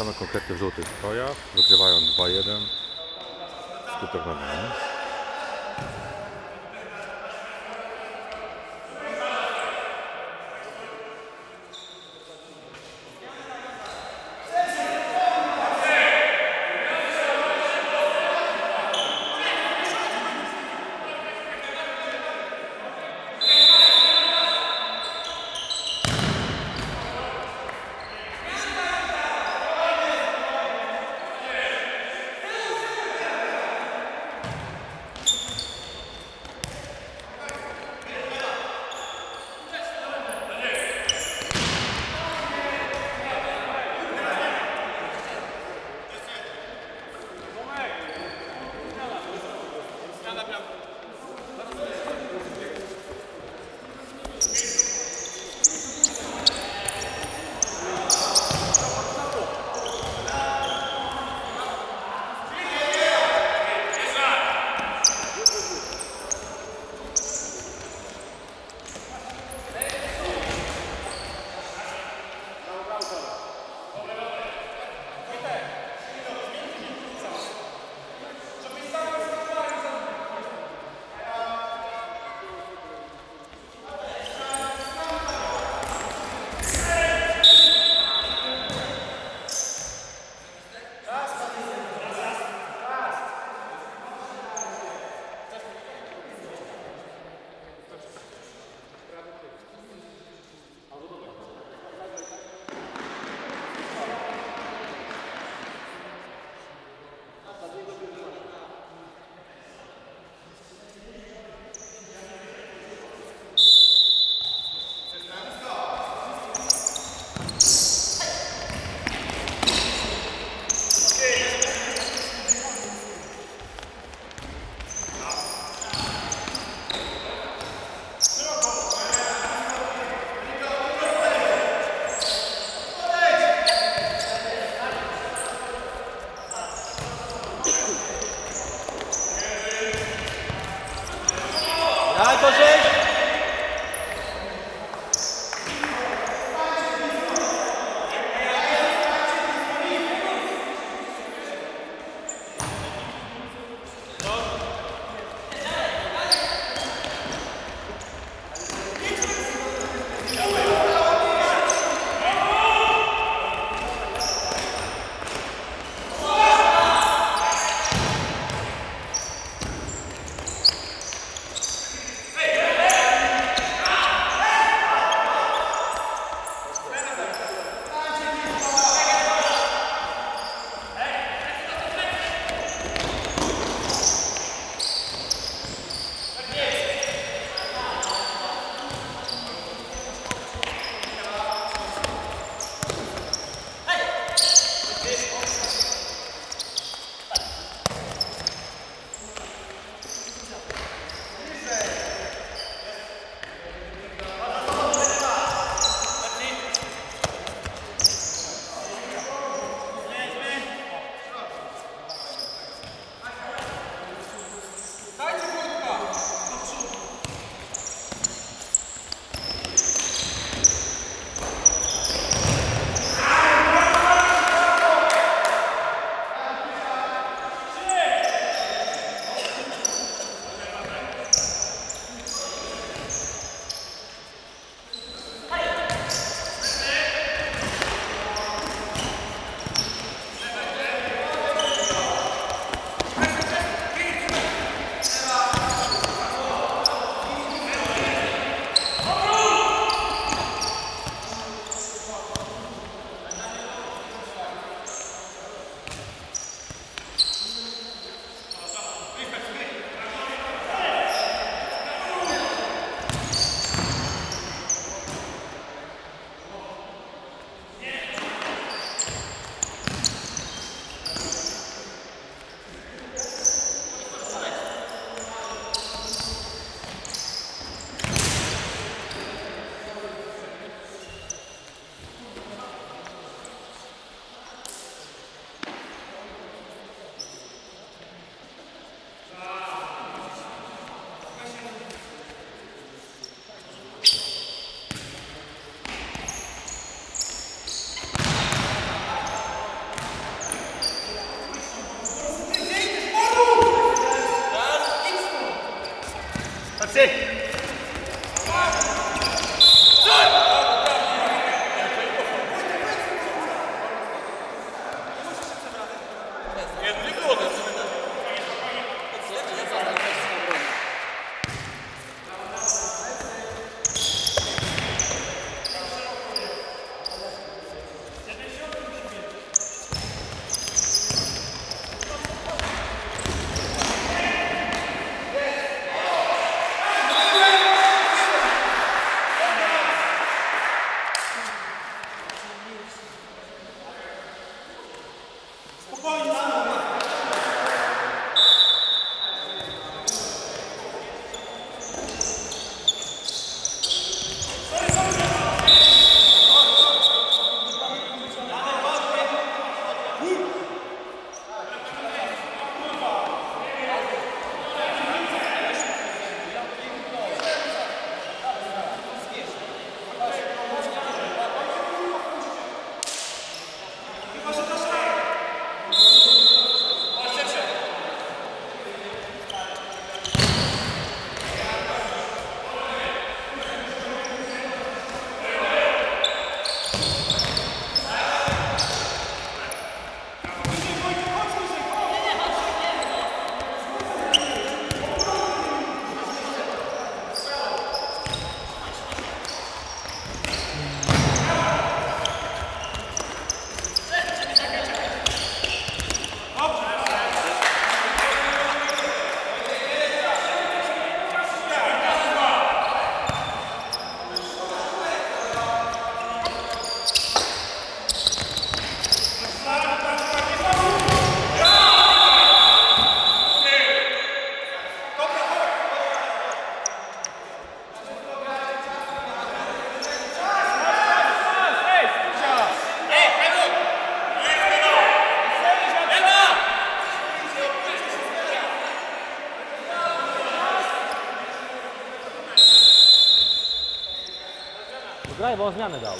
same konkrety w żółtych strojach, wygrywają 2-1, skutek na 2. Vai, vocês! Drive, on zmianę dał.